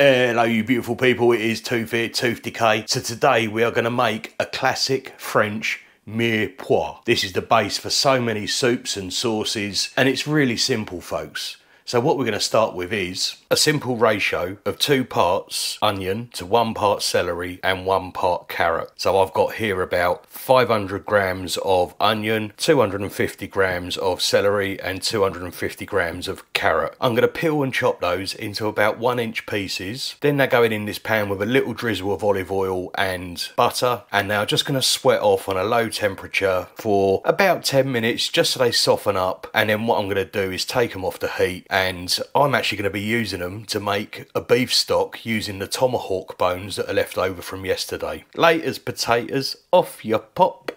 Uh, Hello you beautiful people, it is Tooth here, Tooth Decay. So today we are going to make a classic French mirepoix. This is the base for so many soups and sauces and it's really simple folks. So what we're going to start with is a simple ratio of two parts onion to one part celery and one part carrot. So I've got here about 500 grams of onion, 250 grams of celery and 250 grams of carrot. I'm going to peel and chop those into about one inch pieces. Then they're going in this pan with a little drizzle of olive oil and butter. And they're just going to sweat off on a low temperature for about 10 minutes just so they soften up. And then what I'm going to do is take them off the heat and I'm actually going to be using them to make a beef stock using the tomahawk bones that are left over from yesterday. Laters potatoes, off your pop.